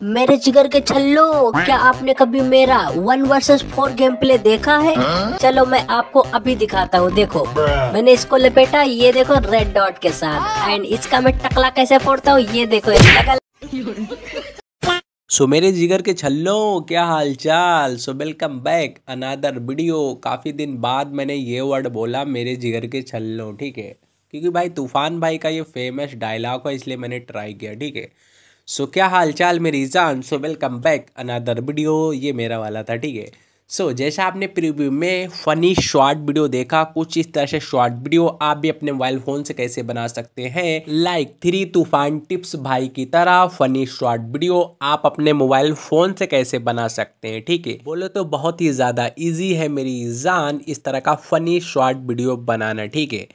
मेरे जिगर के छल्लो क्या आपने कभी मेरा one versus four game play देखा है? चलो मैं आपको अभी दिखाता हूँ देखो। मैंने इसको लपेटा ये देखो रेड डॉट के साथ। एंड इसका मैं टकला कैसे फोड़ता हूँ ये देखो सो so, मेरे जिगर के छल्लो क्या हालचाल? So welcome back another video काफ़ी दिन बाद मैंने ये वर्ड बोला मेरे जिगर के छल्लो ठीक है? क्योंकि भाई तूफ़ान भाई का ये फ़ेमस डायलॉग है इसलिए मैंने ट्राई किया ठीक है? सो so, क्या हाल चाल मेरी? जान so welcome back another video ये मेरा वाला था ठीक है? सो so, जैसा आपने प्रीव्यू में फ़नी शॉर्ट वीडियो देखा कुछ इस तरह से शॉर्ट वीडियो आप भी अपने मोबाइल फ़ोन से कैसे बना सकते हैं? लाइक थ्री तूफ़ान टिप्स भाई की तरह फ़नी शॉर्ट वीडियो आप अपने मोबाइल फ़ोन से कैसे बना सकते हैं ठीक है? बोलो तो बहुत ही ज़्यादा ईजी है मेरी जान इस तरह का फ़नी शॉर्ट वीडियो बनाना ठीक है?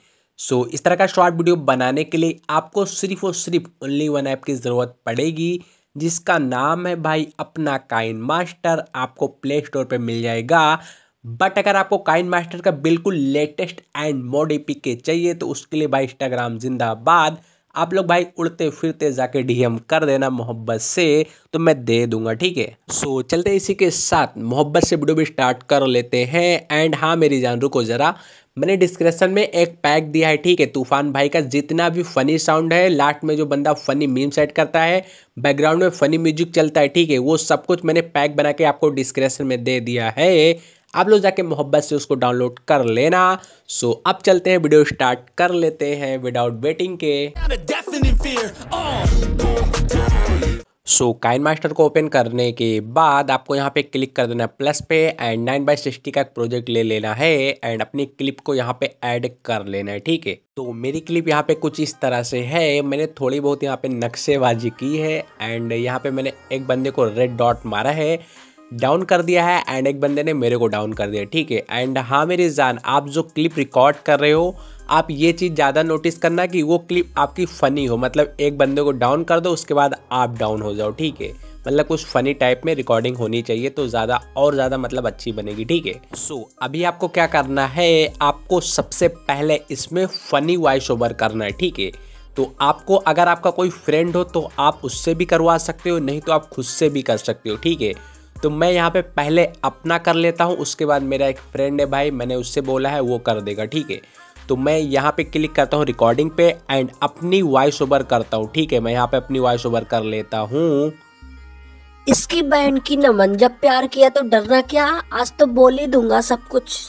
सो so, इस तरह का शॉर्ट वीडियो बनाने के लिए आपको सिर्फ़ और सिर्फ़ ओनली वन ऐप की ज़रूरत पड़ेगी जिसका नाम है भाई अपना काइन मास्टर आपको प्ले स्टोर पर मिल जाएगा। बट अगर आपको काइन मास्टर का बिल्कुल लेटेस्ट एंड मोड के चाहिए तो उसके लिए भाई इंस्टाग्राम जिंदाबाद। आप लोग भाई उड़ते फिरते जाके डीएम कर देना मोहब्बत से तो मैं दे दूँगा, ठीक है? सो चलते इसी के साथ, मोहब्बत से वीडियो भी स्टार्ट कर लेते हैं। एंड हाँ मेरी जान, रुको ज़रा। मैंने डिस्क्रिप्शन में एक पैक दिया है, ठीक है? तूफ़ान भाई का जितना भी फनी साउंड है लास्ट में जो बंदा फनी मीम सेट करता है बैकग्राउंड में फनी म्यूज़िक चलता है, ठीक है? वो सब कुछ मैंने पैक बना के आपको डिस्क्रिप्शन में दे दिया है। आप लोग जाके मोहब्बत से उसको डाउनलोड कर लेना। सो so, अब चलते हैं वीडियो स्टार्ट कर लेते हैं विदाउट वेटिंग के। सो so, काइन मास्टर को ओपन करने के बाद आपको यहाँ पे क्लिक कर देना प्लस पे एंड नाइन बाई सिक्सटी का एक प्रोजेक्ट ले लेना है एंड अपनी क्लिप को यहाँ पे ऐड कर लेना है ठीक है? तो मेरी क्लिप यहाँ पे कुछ इस तरह से है। मैंने थोड़ी बहुत यहाँ पे नक्शेबाजी की है एंड यहाँ पे मैंने एक बंदे को रेड डॉट मारा है। डाउन कर दिया है एंड एक बंदे ने मेरे को डाउन कर दिया, ठीक है? एंड हाँ मेरी जान, आप जो क्लिप रिकॉर्ड कर रहे हो, आप ये चीज़ ज़्यादा नोटिस करना कि वो क्लिप आपकी फ़नी हो। मतलब एक बंदे को डाउन कर दो, उसके बाद आप डाउन हो जाओ, ठीक है? मतलब कुछ फ़नी टाइप में रिकॉर्डिंग होनी चाहिए तो ज़्यादा और ज़्यादा मतलब अच्छी बनेगी, ठीक है? सो अभी आपको क्या करना है, आपको सबसे पहले इसमें फ़नी वॉइस ओवर करना है, ठीक है? तो आपको, अगर आपका कोई फ्रेंड हो तो आप उससे भी करवा सकते हो, नहीं तो आप खुद से भी कर सकते हो, ठीक है? तो मैं यहाँ पे पहले अपना कर लेता हूँ उसके बाद मेरा एक फ्रेंड है भाई मैंने उससे बोला है वो कर देगा ठीक है? तो मैं यहाँ पे क्लिक करता हूँ रिकॉर्डिंग पे एंड अपनी वॉइस ओवर करता हूँ ठीक है? मैं यहाँ पे अपनी वॉइस ओवर कर लेता हूँ। इसकी बहन की नमन जब प्यार किया तो डरना क्या? आज तो बोल ही दूँगा सब कुछ।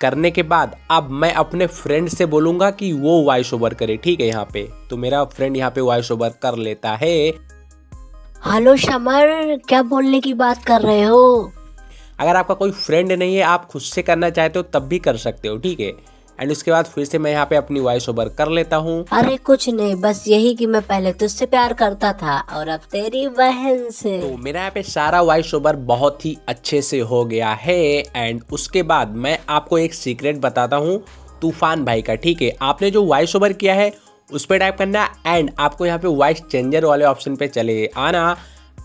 करने के बाद अब मैं अपने फ्रेंड से बोलूँगा कि वो वॉइस ओवर करे ठीक है यहाँ पे? तो मेरा फ्रेंड यहाँ पे वॉइस ओवर कर लेता है। हेलो शमर क्या बोलने की बात कर रहे हो? अगर आपका कोई फ्रेंड नहीं है आप खुद से करना चाहते हो तब भी कर सकते हो ठीक है? एंड उसके बाद फिर से मैं यहाँ पे अपनी वॉइस ओवर कर लेता हूँ। अरे कुछ नहीं बस यही कि मैं पहले तुझसे प्यार करता था और अब तेरी बहन से। तो मेरा यहाँ पे सारा वॉइस ओवर बहुत ही अच्छे से हो गया है एंड उसके बाद मैं आपको एक सीक्रेट बताता हूँ तूफ़ान भाई का ठीक है? आपने जो वॉइस ओवर किया है उस पर टाइप करना एंड आपको यहाँ पे वॉइस चेंजर वाले ऑप्शन पे चले आना।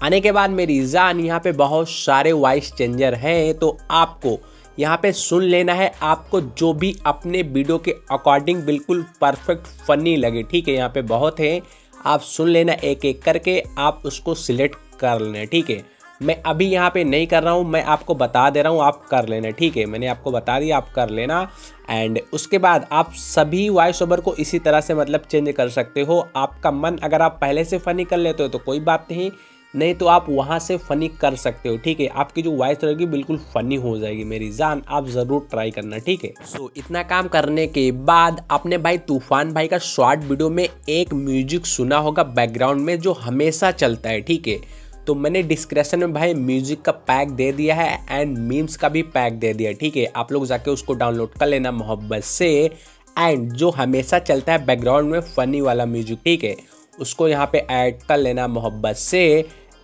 आने के बाद मेरी जान यहाँ पे बहुत सारे वॉइस चेंजर हैं तो आपको यहाँ पे सुन लेना है। आपको जो भी अपने वीडियो के अकॉर्डिंग बिल्कुल परफेक्ट फनी लगे, ठीक है, यहाँ पे बहुत है। आप सुन लेना एक एक करके, आप उसको सिलेक्ट कर लेना, ठीक है। मैं अभी यहाँ पे नहीं कर रहा हूँ, मैं आपको बता दे रहा हूँ, आप कर लेना, ठीक है? मैंने आपको बता दिया, आप कर लेना। एंड उसके बाद आप सभी वॉइस ओवर को इसी तरह से मतलब चेंज कर सकते हो। आपका मन अगर आप पहले से फ़नी कर लेते हो तो कोई बात नहीं। नहीं तो आप वहाँ से फ़नी कर सकते हो, ठीक है? आपकी जो वॉइस रहेगी बिल्कुल फ़नी हो जाएगी मेरी जान। आप ज़रूर ट्राई करना, ठीक है? सो इतना काम करने के बाद आपने भाई तूफ़ान भाई का शॉर्ट वीडियो में एक म्यूज़िक सुना होगा बैकग्राउंड में जो हमेशा चलता है, ठीक है? तो मैंने डिस्क्रिप्शन में भाई म्यूज़िक का पैक दे दिया है एंड मीम्स का भी पैक दे दिया ठीक है? आप लोग जाके उसको डाउनलोड कर लेना मोहब्बत से। एंड जो हमेशा चलता है बैकग्राउंड में फ़नी वाला म्यूज़िक ठीक है? उसको यहाँ पे ऐड कर लेना मोहब्बत से।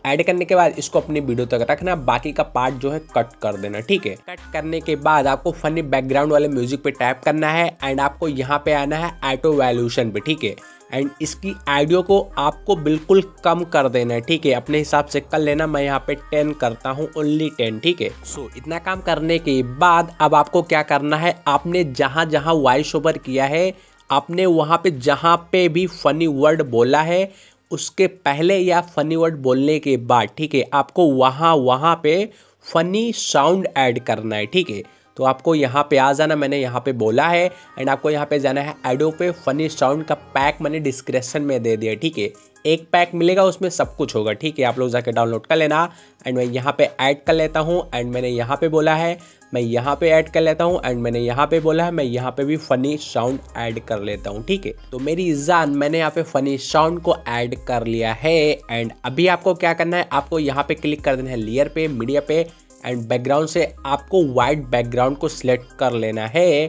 ऐड करने के बाद इसको अपनी वीडियो तक रखना, बाकी का पार्ट जो है कट कर देना, ठीक है? कट करने के बाद आपको फनी बैकग्राउंड वाले म्यूज़िक पे टैप करना है एंड आपको यहाँ पे आना है ऑटो वैल्यूशन पे, ठीक है? एंड इसकी ऑडियो को आपको बिल्कुल कम कर देना है, ठीक है? अपने हिसाब से कर लेना, मैं यहाँ पे टेन करता हूँ ओनली टेन ठीक है? सो इतना काम करने के बाद अब आपको क्या करना है? आपने जहाँ जहाँ वॉइस ओवर किया है, आपने वहाँ पे जहाँ पे भी फनी वर्ड बोला है, उसके पहले या फनी वर्ड बोलने के बाद, ठीक है? आपको वहाँ वहाँ पे फनी साउंड ऐड करना है, ठीक है? तो आपको यहाँ पे आ जाना मैंने यहाँ पे बोला है एंड आपको यहाँ पे जाना है एडो पे फनी साउंड का पैक मैंने डिस्क्रिप्शन में दे दिया ठीक है एक पैक मिलेगा उसमें सब कुछ होगा ठीक है आप लोग जाके डाउनलोड कर लेना एंड मैं यहाँ पे ऐड कर लेता हूँ एंड मैंने यहाँ पे बोला है मैं यहाँ पे ऐड कर लेता हूँ एंड मैंने यहाँ पे बोला है मैं यहाँ पे भी फनी साउंड ऐड कर लेता हूँ ठीक है तो मेरी जान मैंने यहाँ पे फनी साउंड को ऐड कर लिया है एंड अभी आपको क्या करना है आपको यहाँ पे क्लिक कर देना है लेयर पे मीडिया पे एंड बैकग्राउंड से आपको वाइट बैकग्राउंड को सिलेक्ट कर लेना है।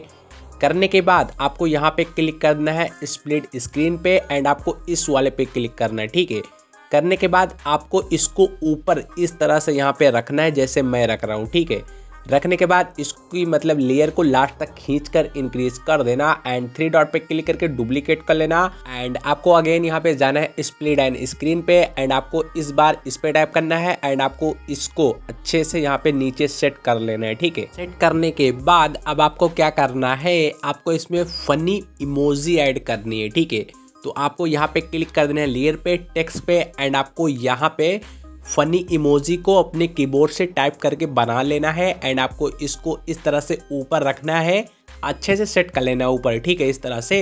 करने के बाद आपको यहाँ पे क्लिक करना है स्प्लिट स्क्रीन पे एंड आपको इस वाले पे क्लिक करना है, ठीक है? करने के बाद आपको इसको ऊपर इस तरह से यहाँ पे रखना है जैसे मैं रख रहा हूँ, ठीक है? रखने के बाद इसकी मतलब लेयर को लास्ट तक खींच कर इंक्रीज कर देना एंड थ्री डॉट पे क्लिक करके डुप्लीकेट कर लेना एंड आपको अगेन यहाँ पे जाना है स्प्लिट एंड स्क्रीन पे एंड आपको इस बार इस पे टाइप करना है एंड आपको इसको अच्छे से यहाँ पे नीचे सेट कर लेना है, ठीक है? सेट करने के बाद अब आपको क्या करना है? आपको इसमें फनी इमोजी ऐड करनी है, ठीक है? तो आपको यहाँ पे क्लिक कर देना है लेयर पे टेक्स्ट पे एंड आपको यहाँ पे फनी इमोजी को अपने कीबोर्ड से टाइप करके बना लेना है एंड आपको इसको इस तरह से ऊपर रखना है। अच्छे से सेट कर लेना ऊपर, ठीक है, इस तरह से।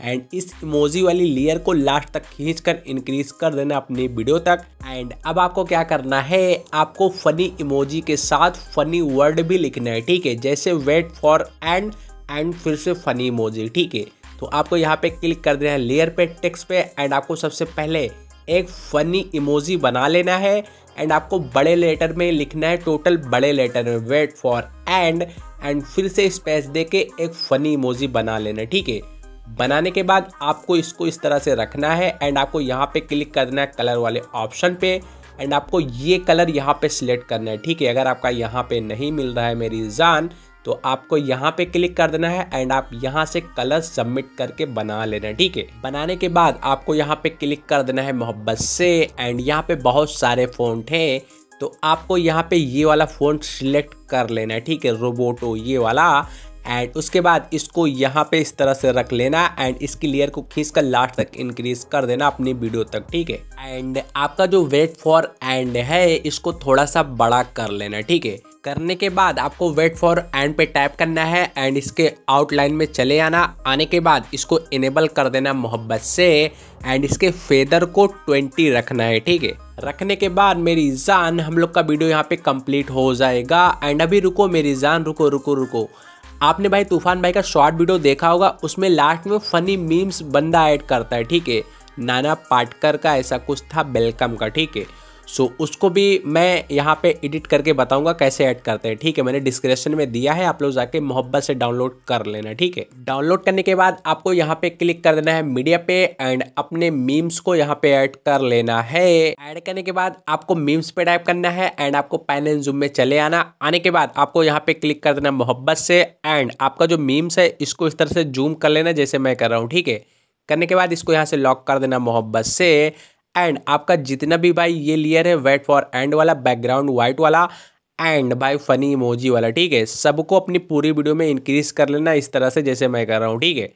एंड इस इमोजी वाली लेयर को लास्ट तक खींच कर इंक्रीज कर देना अपनी वीडियो तक। एंड अब आपको क्या करना है, आपको फनी इमोजी के साथ फनी वर्ड भी लिखना है, ठीक है, जैसे वेट फॉर एंड एंड फिर से फनी इमोजी ठीक है। तो आपको यहाँ पे क्लिक कर देना है लेयर पे टेक्स्ट पे। एंड आपको सबसे पहले एक फ़नी इमोजी बना लेना है एंड आपको बड़े लेटर में लिखना है टोटल बड़े लेटर में वेट फॉर एंड एंड फिर से स्पेस दे के एक फ़नी इमोजी बना लेना, ठीक है? बनाने के बाद आपको इसको इस तरह से रखना है एंड आपको यहाँ पे क्लिक करना है कलर वाले ऑप्शन पे एंड आपको ये कलर यहाँ पे सिलेक्ट करना है, ठीक है? अगर आपका यहाँ पे नहीं मिल रहा है मेरी जान तो आपको यहाँ पे क्लिक कर देना है एंड आप यहाँ से कलर सबमिट करके बना लेना ठीक है? बनाने के बाद आपको यहाँ पे क्लिक कर देना है मोहब्बत से एंड यहाँ पे बहुत सारे फ़ोन हैं तो आपको यहाँ पे ये वाला फ़ोन सिलेक्ट कर लेना है, ठीक है? रोबोटो ये वाला एंड उसके बाद इसको यहाँ पे इस तरह से रख लेना एंड इसकी लेयर को खींच कर लास्ट तक इंक्रीज कर देना अपनी वीडियो तक, ठीक है? एंड आपका जो वेट फॉर एंड है, इसको थोड़ा सा बड़ा कर लेना, ठीक है? करने के बाद आपको वेट फॉर एंड पे टाइप करना है एंड इसके आउटलाइन में चले आना। आने के बाद इसको इनेबल कर देना मोहब्बत से एंड इसके फेदर को 20 रखना है, ठीक है? रखने के बाद मेरी जान, हम लोग का वीडियो यहाँ पे कंप्लीट हो जाएगा। एंड अभी रुको मेरी जान, रुको रुको रुको। आपने भाई तूफ़ान भाई का शॉर्ट वीडियो देखा होगा, उसमें लास्ट में फनी मीम्स बंदा ऐड करता है, ठीक है? नाना पाटकर का ऐसा कुछ था वेलकम का, ठीक है? सो so, उसको भी मैं यहाँ पे एडिट करके बताऊँगा कैसे ऐड करते हैं। ठीक है मैंने डिस्क्रिप्शन में दिया है आप लोग जाके मोहब्बत से डाउनलोड कर लेना ठीक है। डाउनलोड करने के बाद आपको यहाँ पे क्लिक कर देना है मीडिया पे एंड अपने मीम्स को यहाँ पे ऐड कर लेना है। ऐड करने के बाद आपको मीम्स पे टाइप करना है एंड आपको पैन एंड जूम में चले आना। आने के बाद आपको यहाँ पे क्लिक कर देना मोहब्बत से एंड आपका जो मीम्स है इसको इस तरह से जूम कर लेना जैसे मैं कर रहा हूँ ठीक है। करने के बाद इसको यहाँ से लॉक कर देना मोहब्बत से एंड आपका जितना भी भाई ये लेयर है वेट फॉर एंड वाला बैकग्राउंड व्हाइट वाला एंड भाई फनी इमोजी वाला, ठीक है? सबको अपनी पूरी वीडियो में इंक्रीज कर लेना इस तरह से जैसे मैं कर रहा हूँ, ठीक है?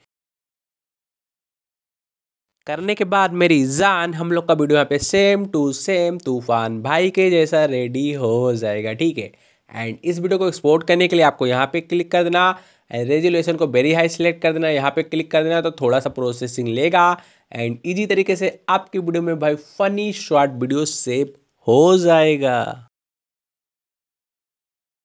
करने के बाद मेरी जान, हम लोग का वीडियो यहाँ पे सेम टू सेम तूफ़ान भाई के जैसा रेडी हो जाएगा, ठीक है? एंड इस वीडियो को एक्सपोर्ट करने के लिए आपको यहाँ पे क्लिक कर देना। एंड रेजोल्यूशन को वेरी हाई सिलेक्ट कर देना। यहाँ पे क्लिक कर देना तो थोड़ा सा प्रोसेसिंग लेगा। एंड इजी तरीके से आपकी वीडियो में भाई फनी शॉर्ट वीडियो सेव हो जाएगा।